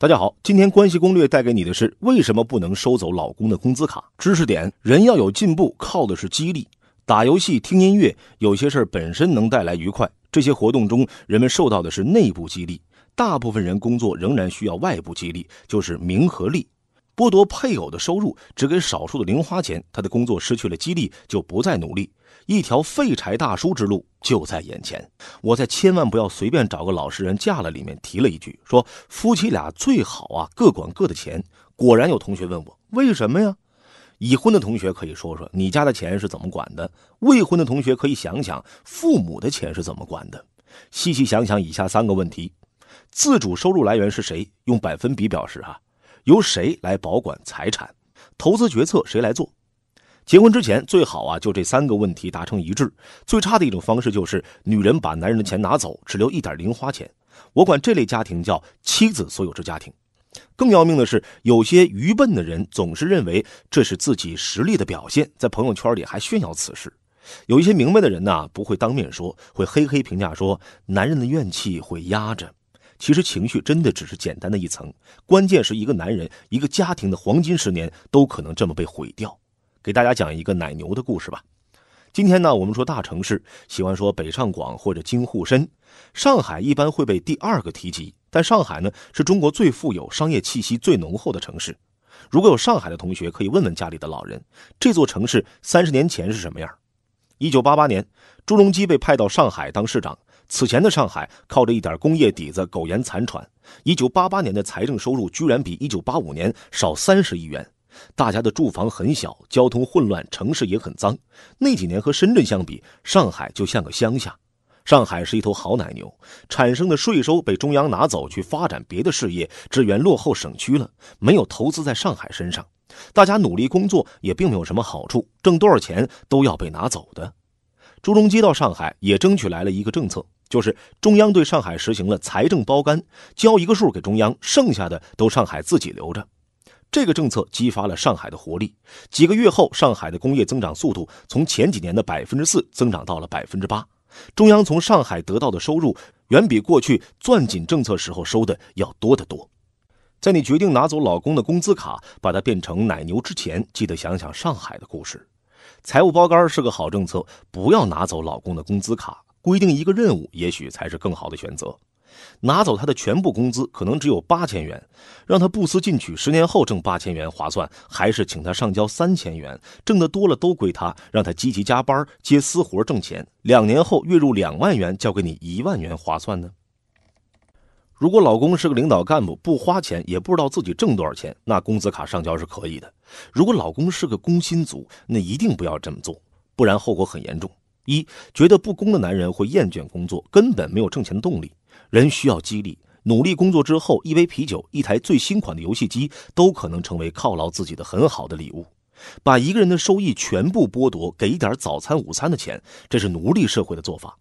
大家好，今天关系攻略带给你的是为什么不能收走老公的工资卡？知识点：人要有进步，靠的是激励。打游戏、听音乐，有些事儿本身能带来愉快，这些活动中人们受到的是内部激励。大部分人工作仍然需要外部激励，就是名和利。剥夺配偶的收入，只给少数的零花钱，他的工作失去了激励，就不再努力。一条废柴大叔之路就在眼前。我在千万不要随便找个老实人嫁了里面提了一句，说夫妻俩最好啊各管各的钱。果然有同学问我为什么呀？已婚的同学可以说说你家的钱是怎么管的，未婚的同学可以想想父母的钱是怎么管的。细细想想以下三个问题：自主收入来源是谁？用百分比表示啊。由谁来保管财产？投资决策谁来做？结婚之前最好啊，就这三个问题达成一致。最差的一种方式就是女人把男人的钱拿走，只留一点零花钱。我管这类家庭叫妻子所有制家庭。更要命的是，有些愚笨的人总是认为这是自己实力的表现，在朋友圈里还炫耀此事。有一些明白的人呢，不会当面说，会嘿嘿评价说，男人的怨气会压着。其实情绪真的只是简单的一层，关键是一个男人、一个家庭的黄金十年都可能这么被毁掉。给大家讲一个奶牛的故事吧。今天呢，我们说大城市，喜欢说北上广或者京沪深，上海一般会被第二个提及。但上海呢，是中国最富有、商业气息最浓厚的城市。如果有上海的同学，可以问问家里的老人，这座城市三十年前是什么样？一九八八年，朱镕基被派到上海当市长。此前的上海靠着一点工业底子苟延残喘。一九八八年的财政收入居然比一九八五年少三十亿元。大家的住房很小，交通混乱，城市也很脏。那几年和深圳相比，上海就像个乡下。上海是一头好奶牛，产生的税收被中央拿走去发展别的事业，支援落后省区了，没有投资在上海身上。大家努力工作也并没有什么好处，挣多少钱都要被拿走的。朱镕基到上海也争取来了一个政策。就是中央对上海实行了财政包干，交一个数给中央，剩下的都上海自己留着。这个政策激发了上海的活力。几个月后，上海的工业增长速度从前几年的百分之四增长到了百分之八。中央从上海得到的收入远比过去攥紧政策时候收的要多得多。在你决定拿走老公的工资卡，把它变成奶牛之前，记得想想上海的故事。财务包干是个好政策，不要拿走老公的工资卡。规定一个任务，也许才是更好的选择。拿走他的全部工资，可能只有八千元，让他不思进取，十年后挣八千元划算，还是请他上交三千元，挣得多了都归他，让他积极加班接私活挣钱，两年后月入两万元，交给你一万元划算呢？如果老公是个领导干部，不花钱也不知道自己挣多少钱，那工资卡上交是可以的。如果老公是个工薪族，那一定不要这么做，不然后果很严重。一觉得不公的男人会厌倦工作，根本没有挣钱的动力。人需要激励，努力工作之后，一杯啤酒、一台最新款的游戏机都可能成为犒劳自己的很好的礼物。把一个人的收益全部剥夺，给一点早餐、午餐的钱，这是奴隶社会的做法。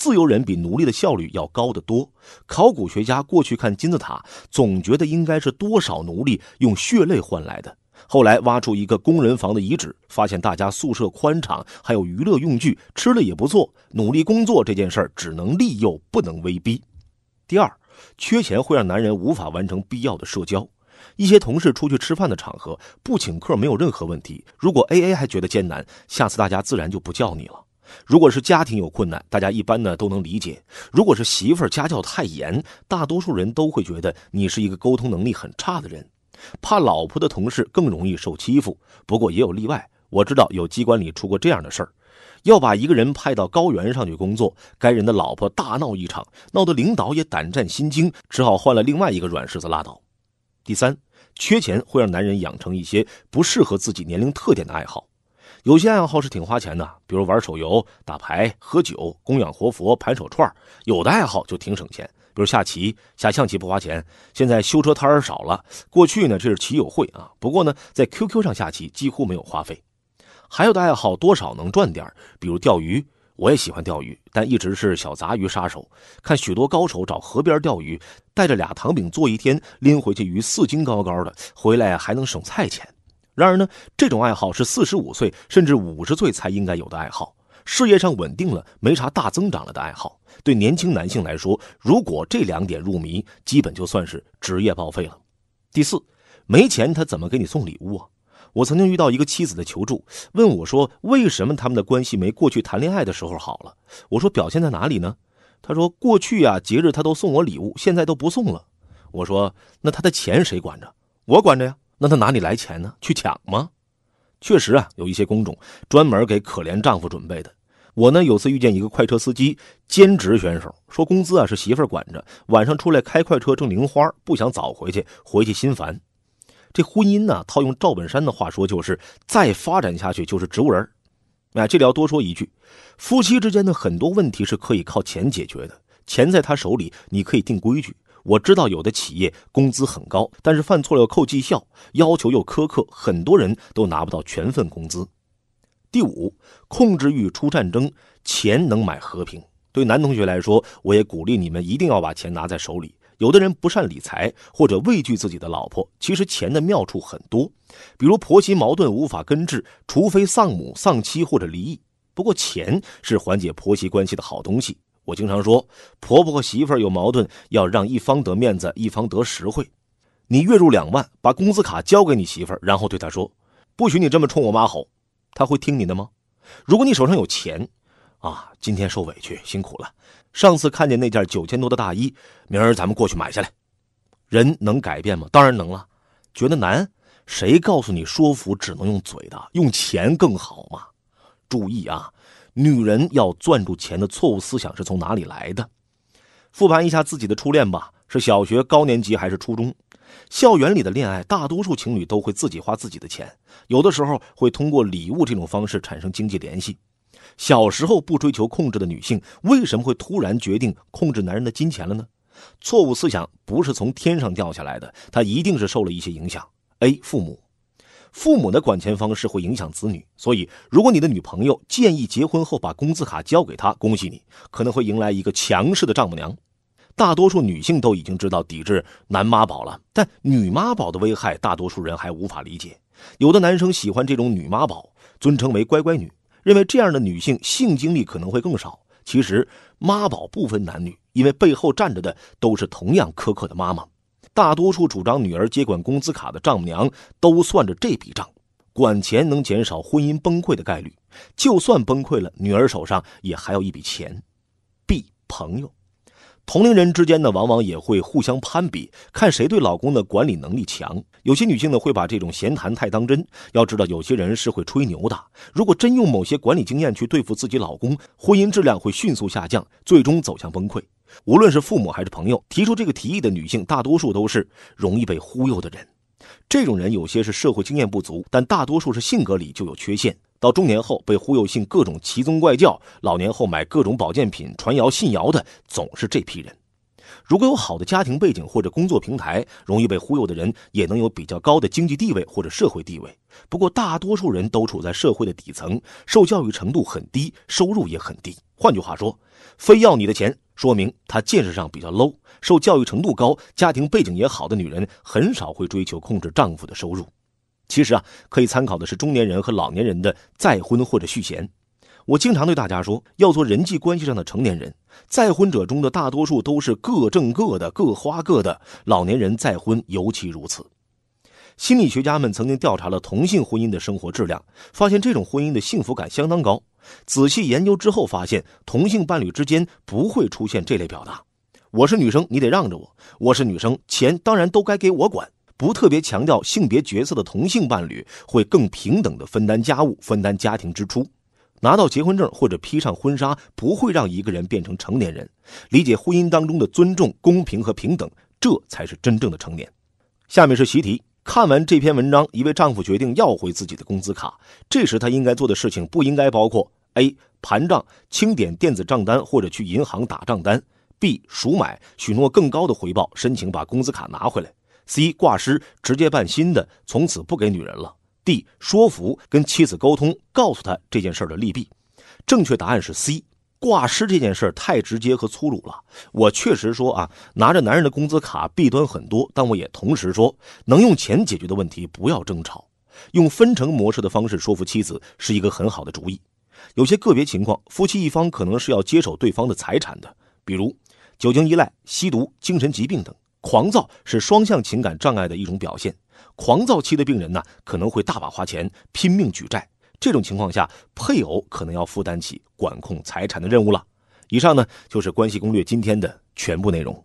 自由人比奴隶的效率要高得多。考古学家过去看金字塔，总觉得应该是多少奴隶用血泪换来的。后来挖出一个工人房的遗址，发现大家宿舍宽敞，还有娱乐用具，吃的也不错。努力工作这件事儿只能利诱，不能威逼。第二，缺钱会让男人无法完成必要的社交。一些同事出去吃饭的场合不请客没有任何问题，如果 A A 还觉得艰难，下次大家自然就不叫你了。如果是家庭有困难，大家一般呢都能理解。如果是媳妇儿家教太严，大多数人都会觉得你是一个沟通能力很差的人。怕老婆的同事更容易受欺负，不过也有例外。我知道有机关里出过这样的事儿，要把一个人派到高原上去工作，该人的老婆大闹一场，闹得领导也胆战心惊，只好换了另外一个软柿子拉倒。第三，缺钱会让男人养成一些不适合自己年龄特点的爱好，有些爱好是挺花钱的，比如玩手游、打牌、喝酒、供养活佛、盘手串；有的爱好就挺省钱。比如下棋，下象棋不花钱。现在修车摊儿少了，过去呢这是棋友会啊。不过呢，在 QQ 上下棋几乎没有花费。还有的爱好多少能赚点比如钓鱼，我也喜欢钓鱼，但一直是小杂鱼杀手。看许多高手找河边钓鱼，带着俩糖饼坐一天，拎回去鱼四斤高高的，回来还能省菜钱。然而呢，这种爱好是四十五岁甚至五十岁才应该有的爱好。事业上稳定了，没啥大增长了的爱好。对年轻男性来说，如果这两点入迷，基本就算是职业报废了。第四，没钱他怎么给你送礼物啊？我曾经遇到一个妻子的求助，问我说：“为什么他们的关系没过去谈恋爱的时候好了？”我说：“表现在哪里呢？”他说：“过去啊，节日他都送我礼物，现在都不送了。”我说：“那他的钱谁管着？我管着呀。那他哪里来钱呢？去抢吗？”确实啊，有一些工种专门给可怜丈夫准备的。我呢，有次遇见一个快车司机兼职选手，说工资啊是媳妇管着，晚上出来开快车挣零花，不想早回去，回去心烦。这婚姻呢，套用赵本山的话说，就是再发展下去就是植物人哎，这里要多说一句，夫妻之间的很多问题是可以靠钱解决的，钱在他手里，你可以定规矩。我知道有的企业工资很高，但是犯错了要扣绩效，要求又苛刻，很多人都拿不到全份工资。第五，控制欲出战争，钱能买和平。对男同学来说，我也鼓励你们一定要把钱拿在手里。有的人不善理财，或者畏惧自己的老婆，其实钱的妙处很多，比如婆媳矛盾无法根治，除非丧母、丧妻或者离异。不过钱是缓解婆媳关系的好东西。我经常说，婆婆和媳妇儿有矛盾，要让一方得面子，一方得实惠。你月入两万，把工资卡交给你媳妇儿，然后对她说：“不许你这么冲我妈吼。”她会听你的吗？如果你手上有钱，啊，今天受委屈，辛苦了。上次看见那件九千多的大衣，明儿咱们过去买下来。人能改变吗？当然能了。觉得难？谁告诉你说服只能用嘴的？用钱更好吗？注意啊，女人要攥住钱的错误思想是从哪里来的？复盘一下自己的初恋吧，是小学高年级还是初中？校园里的恋爱，大多数情侣都会自己花自己的钱，有的时候会通过礼物这种方式产生经济联系。小时候不追求控制的女性，为什么会突然决定控制男人的金钱了呢？错误思想不是从天上掉下来的，它一定是受了一些影响。A. 父母，父母的管钱方式会影响子女，所以如果你的女朋友建议结婚后把工资卡交给他，恭喜你，可能会迎来一个强势的丈母娘。大多数女性都已经知道抵制男妈宝了，但女妈宝的危害，大多数人还无法理解。有的男生喜欢这种女妈宝，尊称为乖乖女。认为这样的女性性经历可能会更少。其实妈宝不分男女，因为背后站着的都是同样苛刻的妈妈。大多数主张女儿接管工资卡的丈母娘都算着这笔账。管钱能减少婚姻崩溃的概率，就算崩溃了，女儿手上也还有一笔钱。B 朋友。同龄人之间呢，往往也会互相攀比，看谁对老公的管理能力强。有些女性呢，会把这种闲谈太当真。要知道，有些人是会吹牛的。如果真用某些管理经验去对付自己老公，婚姻质量会迅速下降，最终走向崩溃。无论是父母还是朋友，提出这个提议的女性，大多数都是容易被忽悠的人。这种人有些是社会经验不足，但大多数是性格里就有缺陷。到中年后被忽悠信各种奇宗怪教，老年后买各种保健品传谣信谣的，总是这批人。如果有好的家庭背景或者工作平台，容易被忽悠的人也能有比较高的经济地位或者社会地位。不过大多数人都处在社会的底层，受教育程度很低，收入也很低。换句话说，非要你的钱，说明她见识上比较 low，受教育程度高、家庭背景也好的女人，很少会追求控制丈夫的收入。其实啊，可以参考的是中年人和老年人的再婚或者续弦。我经常对大家说，要做人际关系上的成年人。再婚者中的大多数都是各挣各的，各花各的。老年人再婚尤其如此。心理学家们曾经调查了同性婚姻的生活质量，发现这种婚姻的幸福感相当高。仔细研究之后发现，同性伴侣之间不会出现这类表达：“我是女生，你得让着我；我是女生，钱当然都该给我管。”不特别强调性别角色的同性伴侣会更平等的分担家务、分担家庭支出，拿到结婚证或者披上婚纱不会让一个人变成成年人。理解婚姻当中的尊重、公平和平等，这才是真正的成年。下面是习题：看完这篇文章，一位丈夫决定要回自己的工资卡，这时他应该做的事情不应该包括：A. 盘账、清点电子账单或者去银行打账单；B. 赎买、许诺更高的回报，申请把工资卡拿回来。C 挂失，直接办新的，从此不给女人了。D 说服，跟妻子沟通，告诉她这件事的利弊。正确答案是 C 挂失这件事太直接和粗鲁了。我确实说啊，拿着男人的工资卡弊端很多，但我也同时说，能用钱解决的问题不要争吵，用分成模式的方式说服妻子是一个很好的主意。有些个别情况，夫妻一方可能是要接手对方的财产的，比如酒精依赖、吸毒、精神疾病等。狂躁是双向情感障碍的一种表现，狂躁期的病人呢，可能会大把花钱，拼命举债。这种情况下，配偶可能要负担起管控财产的任务了。以上呢，就是关系攻略今天的全部内容。